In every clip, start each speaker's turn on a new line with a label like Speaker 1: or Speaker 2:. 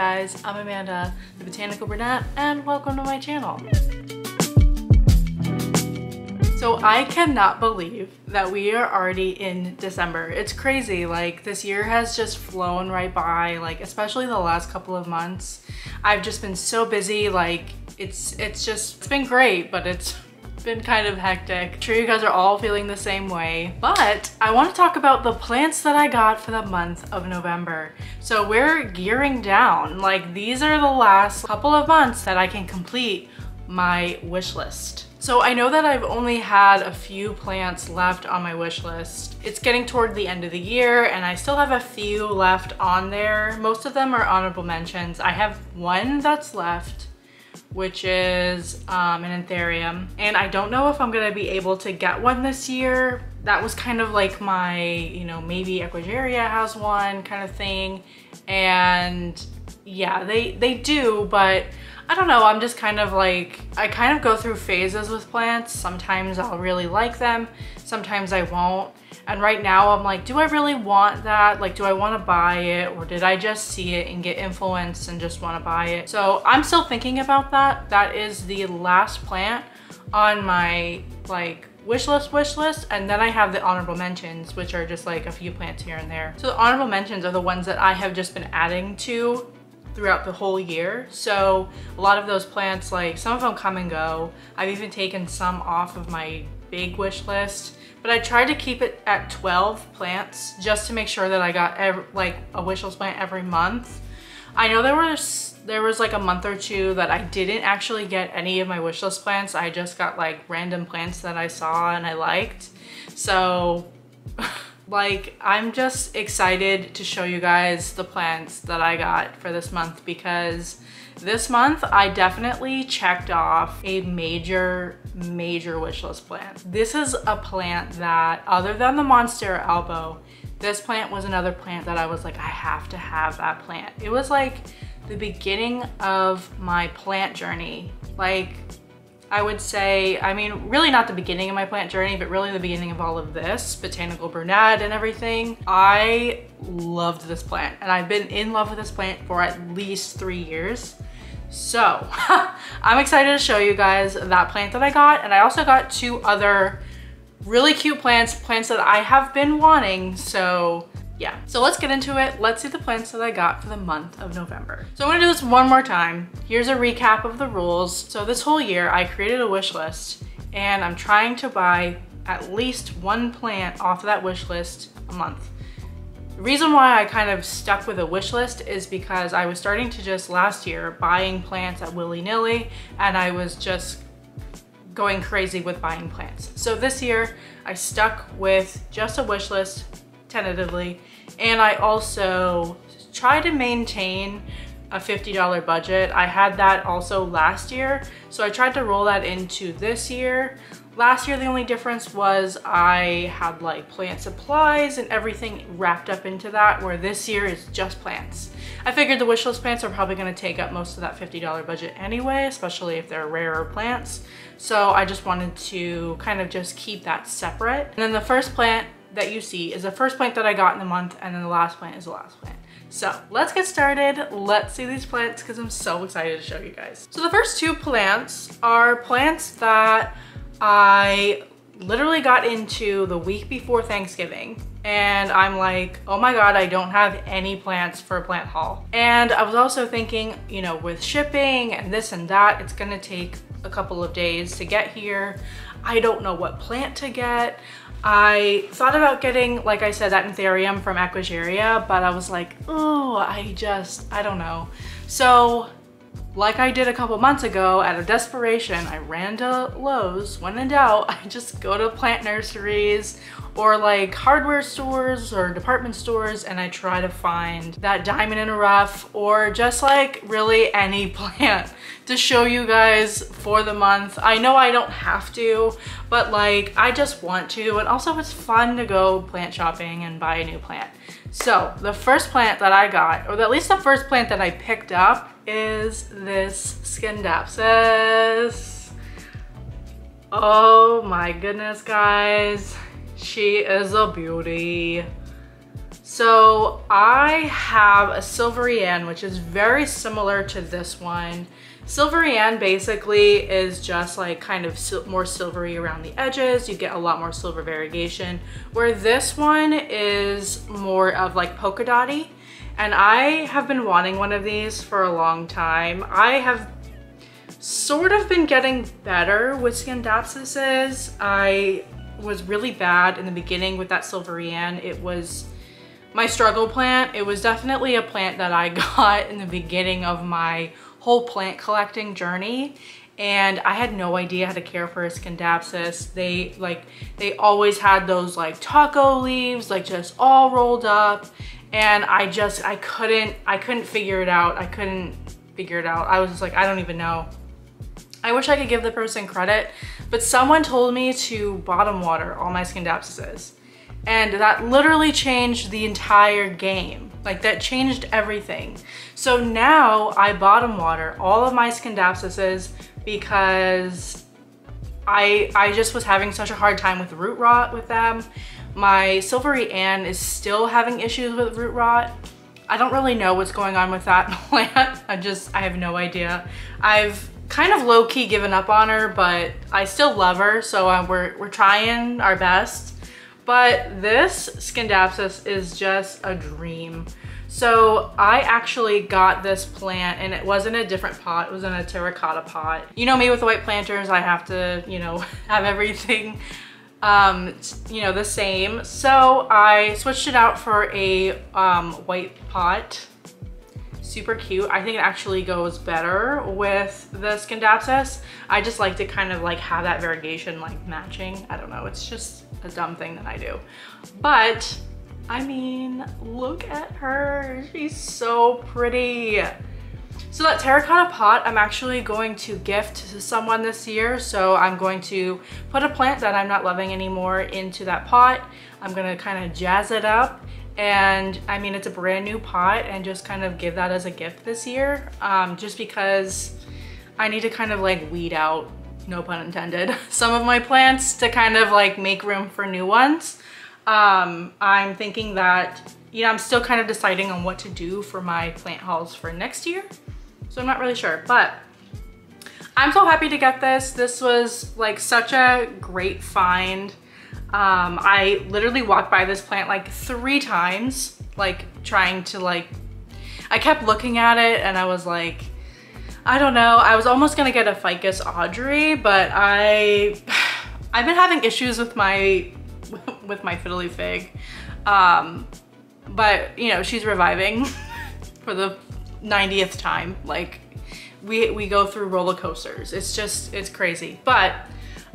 Speaker 1: guys? I'm Amanda, the Botanical Brunette, and welcome to my channel. So I cannot believe that we are already in December. It's crazy, like this year has just flown right by, like especially the last couple of months. I've just been so busy, like it's, it's just, it's been great, but it's been kind of hectic. I'm sure you guys are all feeling the same way, but I want to talk about the plants that I got for the month of November. So we're gearing down. Like these are the last couple of months that I can complete my wish list. So I know that I've only had a few plants left on my wish list. It's getting toward the end of the year and I still have a few left on there. Most of them are honorable mentions. I have one that's left which is um, an anthurium. And I don't know if I'm gonna be able to get one this year. That was kind of like my, you know, maybe Ecuagenera has one kind of thing. And yeah, they, they do, but I don't know, I'm just kind of like, I kind of go through phases with plants. Sometimes I'll really like them, sometimes I won't. And right now I'm like, do I really want that? Like, do I want to buy it? Or did I just see it and get influenced and just want to buy it? So I'm still thinking about that. That is the last plant on my like wish list wish list and then I have the honorable mentions which are just like a few plants here and there. So the honorable mentions are the ones that I have just been adding to throughout the whole year. So a lot of those plants, like some of them come and go. I've even taken some off of my big wish list, but I tried to keep it at 12 plants just to make sure that I got every, like a wish list plant every month. I know there was there was like a month or two that I didn't actually get any of my wish list plants. I just got like random plants that I saw and I liked. So Like, I'm just excited to show you guys the plants that I got for this month because this month I definitely checked off a major, major wish list plant. This is a plant that, other than the Monstera albo, this plant was another plant that I was like, I have to have that plant. It was like the beginning of my plant journey. Like I would say, I mean, really not the beginning of my plant journey, but really the beginning of all of this, botanical brunette and everything. I loved this plant and I've been in love with this plant for at least three years. So I'm excited to show you guys that plant that I got. And I also got two other really cute plants, plants that I have been wanting. So yeah, so let's get into it. Let's see the plants that I got for the month of November. So I'm gonna do this one more time. Here's a recap of the rules. So this whole year I created a wish list and I'm trying to buy at least one plant off of that wish list a month. Reason why I kind of stuck with a wish list is because I was starting to just last year buying plants at willy-nilly and I was just going crazy with buying plants. So this year I stuck with just a wish list tentatively. And I also try to maintain a $50 budget. I had that also last year. So I tried to roll that into this year. Last year, the only difference was I had like plant supplies and everything wrapped up into that, where this year is just plants. I figured the wishlist plants are probably gonna take up most of that $50 budget anyway, especially if they're rarer plants. So I just wanted to kind of just keep that separate. And then the first plant that you see is the first plant that I got in the month and then the last plant is the last plant. So let's get started. Let's see these plants because I'm so excited to show you guys. So the first two plants are plants that I literally got into the week before Thanksgiving and I'm like, oh my God, I don't have any plants for a plant haul. And I was also thinking, you know, with shipping and this and that, it's gonna take a couple of days to get here. I don't know what plant to get. I thought about getting, like I said, that anthurium from Ecuagenera, but I was like, oh, I just, I don't know. So like I did a couple months ago, out of desperation, I ran to Lowe's. When in doubt, I just go to plant nurseries or like hardware stores or department stores and I try to find that diamond in a rough or just like really any plant to show you guys for the month. I know I don't have to, but like I just want to and also it's fun to go plant shopping and buy a new plant. So the first plant that I got, or at least the first plant that I picked up is this Scindapsus. Oh my goodness, guys. She is a beauty. So I have a Silvery Ann, which is very similar to this one. Silvery Ann basically is just like kind of sil more silvery around the edges. You get a lot more silver variegation, where this one is more of like polka dotty. And I have been wanting one of these for a long time. I have sort of been getting better with scindapsuses. I was really bad in the beginning with that Silvery Ann. It was my struggle plant. It was definitely a plant that I got in the beginning of my whole plant collecting journey and I had no idea how to care for a scindapsus. They like, they always had those like taco leaves, like just all rolled up. And I just, I couldn't, I couldn't figure it out. I couldn't figure it out. I was just like, I don't even know. I wish I could give the person credit, but someone told me to bottom water all my scindapsuses. And that literally changed the entire game. Like that changed everything. So now I bottom water all of my scindapsuses because I, I just was having such a hard time with root rot with them. My Silvery Ann is still having issues with root rot. I don't really know what's going on with that plant. I just, I have no idea. I've kind of low-key given up on her, but I still love her, so uh, we're, we're trying our best. But this Scindapsus is just a dream. So I actually got this plant and it was in a different pot. It was in a terracotta pot. You know me with the white planters, I have to, you know, have everything, um, you know, the same. So I switched it out for a um, white pot super cute. I think it actually goes better with the Scindapsus. I just like to kind of like have that variegation like matching. I don't know, it's just a dumb thing that I do. But I mean, look at her. She's so pretty. So that terracotta pot, I'm actually going to gift to someone this year. So I'm going to put a plant that I'm not loving anymore into that pot. I'm gonna kind of jazz it up and I mean, it's a brand new pot and just kind of give that as a gift this year. Um, just because I need to kind of like weed out, no pun intended, some of my plants to kind of like make room for new ones. Um, I'm thinking that, you know, I'm still kind of deciding on what to do for my plant hauls for next year. So I'm not really sure, but I'm so happy to get this. This was like such a great find. Um, I literally walked by this plant like three times, like trying to like, I kept looking at it and I was like, I don't know. I was almost gonna get a Ficus Audrey, but I, I've been having issues with my, with my fiddly fig. Um, but you know, she's reviving for the 90th time. Like we, we go through roller coasters. It's just, it's crazy. But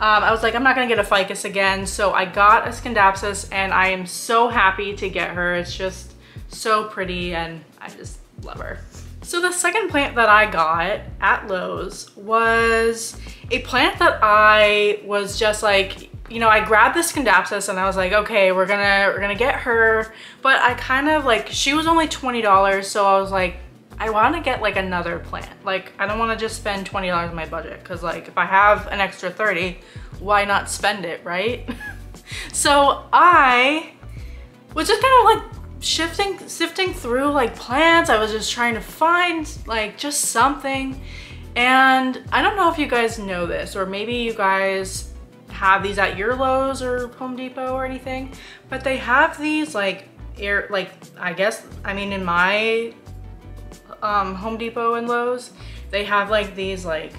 Speaker 1: um, I was like, I'm not gonna get a ficus again. So I got a Scindapsus and I am so happy to get her. It's just so pretty and I just love her. So the second plant that I got at Lowe's was a plant that I was just like, you know, I grabbed the Scindapsus and I was like, okay, we're gonna, we're gonna get her. But I kind of like, she was only $20. So I was like, I want to get like another plant. Like I don't want to just spend $20 of my budget because like if I have an extra 30, why not spend it, right? so I was just kind of like shifting, sifting through like plants. I was just trying to find like just something. And I don't know if you guys know this or maybe you guys have these at your Lowe's or Home Depot or anything, but they have these like air, like I guess, I mean in my um, Home Depot and Lowe's, they have like these like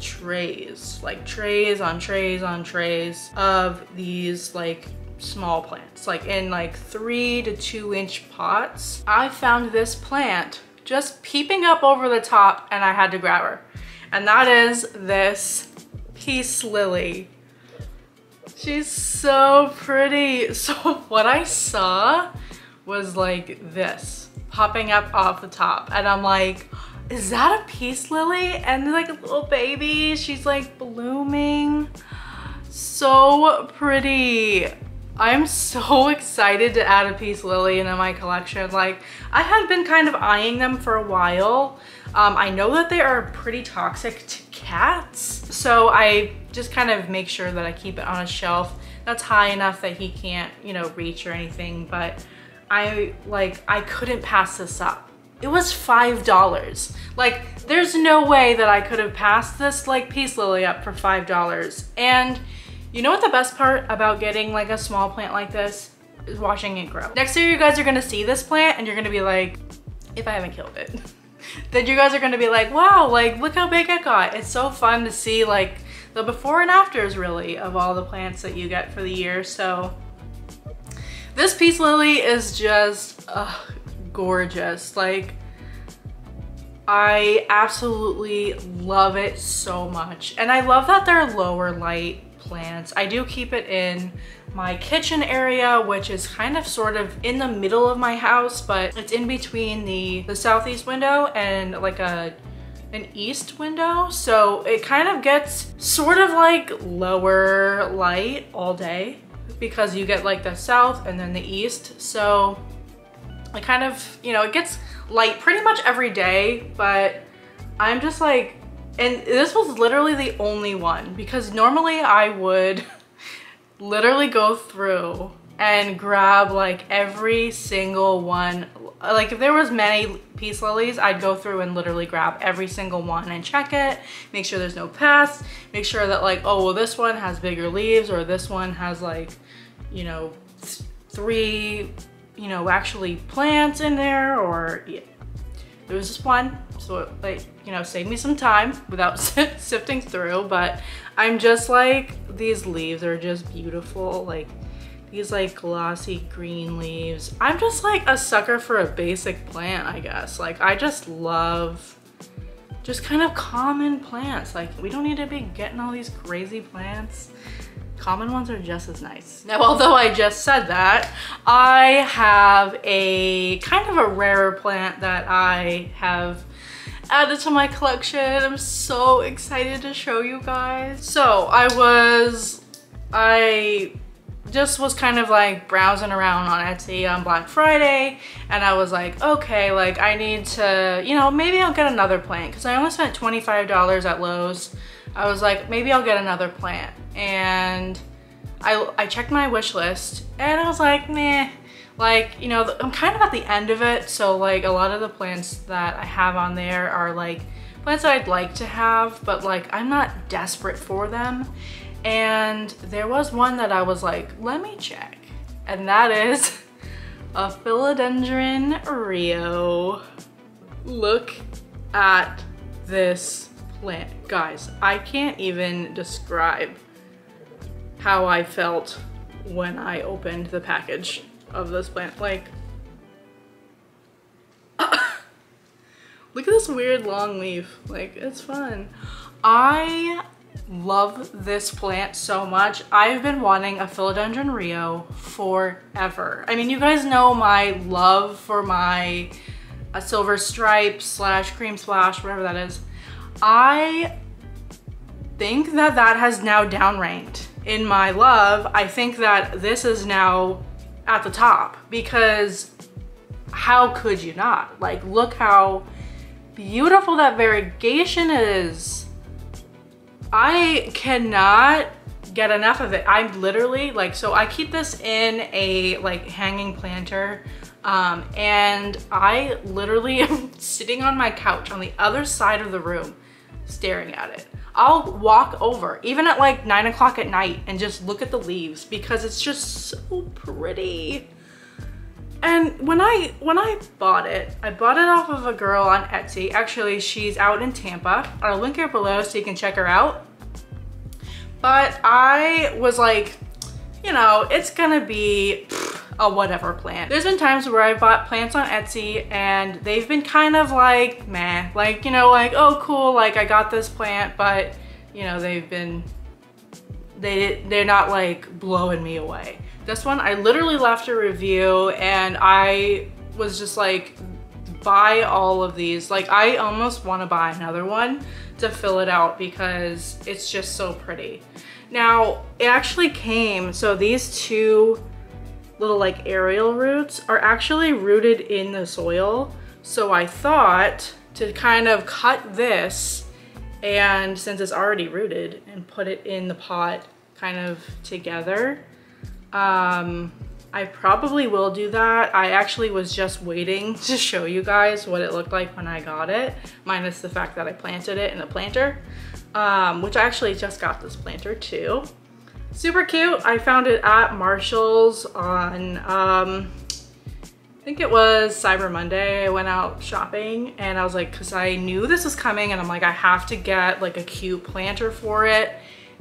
Speaker 1: trays, like trays on trays on trays of these like small plants, like in like three to two inch pots. I found this plant just peeping up over the top and I had to grab her. And that is this peace lily. She's so pretty. So what I saw was like this popping up off the top. And I'm like, is that a peace lily? And like a little baby, she's like blooming. So pretty. I'm so excited to add a peace lily into my collection. Like I had been kind of eyeing them for a while. Um, I know that they are pretty toxic to cats. So I just kind of make sure that I keep it on a shelf that's high enough that he can't, you know, reach or anything. But I like, I couldn't pass this up. It was $5. Like, there's no way that I could have passed this like peace lily up for $5. And you know what the best part about getting like a small plant like this is watching it grow. Next year you guys are gonna see this plant and you're gonna be like, if I haven't killed it, then you guys are gonna be like, wow, like look how big it got. It's so fun to see like the before and afters really of all the plants that you get for the year. So this peace lily is just uh, gorgeous. Like I absolutely love it so much. And I love that they're lower light plants. I do keep it in my kitchen area, which is kind of sort of in the middle of my house, but it's in between the, the southeast window and like a an east window. So it kind of gets sort of like lower light all day because you get like the south and then the east. So it kind of, you know, it gets light pretty much every day, but I'm just like, and this was literally the only one because normally I would literally go through and grab like every single one. Like if there was many peace lilies, I'd go through and literally grab every single one and check it, make sure there's no pests, make sure that like, oh, well this one has bigger leaves or this one has like, you know, th three, you know, actually plants in there or yeah. there was just one. So it, like, you know, save me some time without sifting through, but I'm just like, these leaves are just beautiful. Like these like glossy green leaves. I'm just like a sucker for a basic plant, I guess. Like I just love just kind of common plants. Like we don't need to be getting all these crazy plants. Common ones are just as nice. Now, although I just said that, I have a kind of a rarer plant that I have added to my collection. I'm so excited to show you guys. So I was, I just was kind of like browsing around on Etsy on Black Friday and I was like, okay, like I need to, you know, maybe I'll get another plant because I only spent $25 at Lowe's. I was like, maybe I'll get another plant. And I, I checked my wish list and I was like, meh, like, you know, I'm kind of at the end of it. So like a lot of the plants that I have on there are like plants that I'd like to have, but like I'm not desperate for them. And there was one that I was like, let me check. And that is a Philodendron Rio. Look at this plant. Guys, I can't even describe how I felt when I opened the package of this plant. Like, look at this weird long leaf. Like, it's fun. I love this plant so much. I've been wanting a Philodendron Rio forever. I mean, you guys know my love for my a silver stripe slash cream splash, whatever that is. I think that that has now downranked in my love. I think that this is now at the top because how could you not? Like, look how beautiful that variegation is. I cannot get enough of it. I'm literally like, so I keep this in a like hanging planter um, and I literally am sitting on my couch on the other side of the room staring at it. I'll walk over even at like nine o'clock at night and just look at the leaves because it's just so pretty. And when I when I bought it, I bought it off of a girl on Etsy. Actually, she's out in Tampa. I'll link her below so you can check her out. But I was like, you know, it's gonna be a whatever plant. There's been times where I bought plants on Etsy and they've been kind of like meh. Like, you know, like, oh cool, like I got this plant, but you know, they've been, they, they're not like blowing me away. This one, I literally left a review and I was just like, buy all of these. Like I almost want to buy another one to fill it out because it's just so pretty. Now, it actually came, so these two little like aerial roots are actually rooted in the soil. So I thought to kind of cut this and since it's already rooted and put it in the pot kind of together um, I probably will do that. I actually was just waiting to show you guys what it looked like when I got it, minus the fact that I planted it in a planter, um, which I actually just got this planter too. Super cute. I found it at Marshall's on, um, I think it was Cyber Monday. I went out shopping and I was like, cause I knew this was coming and I'm like, I have to get like a cute planter for it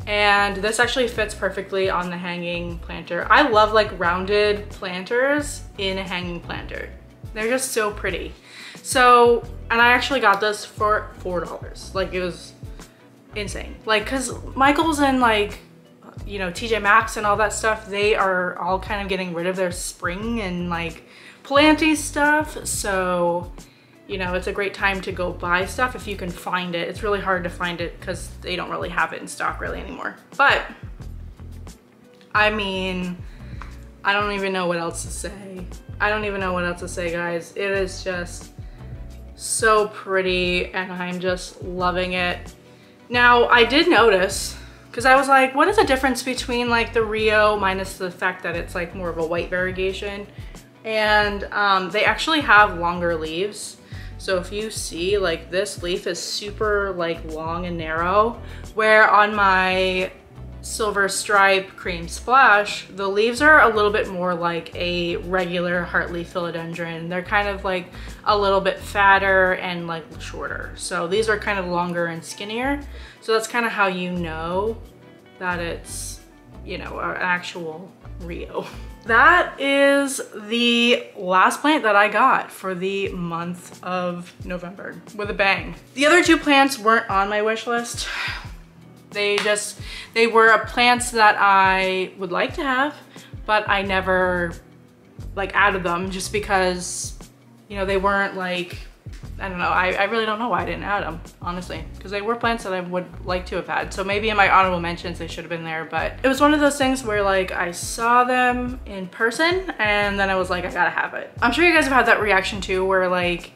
Speaker 1: and this actually fits perfectly on the hanging planter. I love like rounded planters in a hanging planter. They're just so pretty. So, and I actually got this for $4. Like it was insane. Like, cause Michael's and like, you know, TJ Maxx and all that stuff, they are all kind of getting rid of their spring and like planty stuff. So you know, it's a great time to go buy stuff if you can find it. It's really hard to find it because they don't really have it in stock really anymore. But, I mean, I don't even know what else to say. I don't even know what else to say, guys. It is just so pretty and I'm just loving it. Now, I did notice, because I was like, what is the difference between like the Rio minus the fact that it's like more of a white variegation? And um, they actually have longer leaves. So if you see like this leaf is super like long and narrow, where on my silver stripe cream splash, the leaves are a little bit more like a regular heartleaf philodendron. They're kind of like a little bit fatter and like shorter. So these are kind of longer and skinnier. So that's kind of how you know that it's, you know, an actual Rio. That is the last plant that I got for the month of November with a bang. The other two plants weren't on my wish list. They just, they were plants that I would like to have, but I never like added them just because, you know, they weren't like I don't know. I, I really don't know why I didn't add them, honestly, because they were plants that I would like to have had. So maybe in my honorable mentions, they should have been there, but it was one of those things where like I saw them in person and then I was like, I gotta have it. I'm sure you guys have had that reaction too, where like,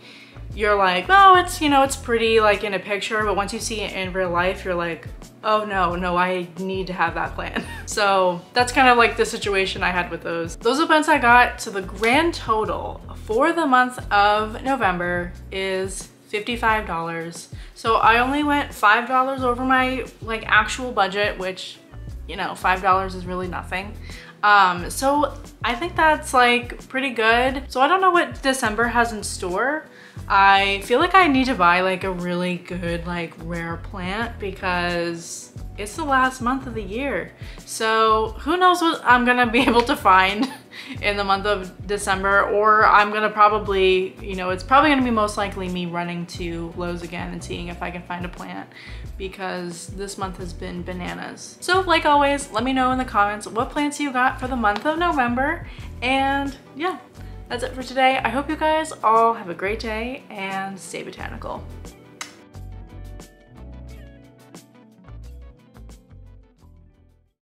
Speaker 1: you're like, oh, it's, you know, it's pretty like in a picture, but once you see it in real life, you're like, oh no, no, I need to have that plan. so that's kind of like the situation I had with those. Those plants I got. So the grand total for the month of November is $55. So I only went $5 over my like actual budget, which, you know, $5 is really nothing. Um, so I think that's like pretty good. So I don't know what December has in store. I feel like I need to buy like a really good like rare plant because it's the last month of the year. So who knows what I'm gonna be able to find in the month of December or I'm gonna probably, you know, it's probably gonna be most likely me running to Lowe's again and seeing if I can find a plant because this month has been bananas. So like always, let me know in the comments what plants you got for the month of November and yeah, that's it for today. I hope you guys all have a great day and stay botanical.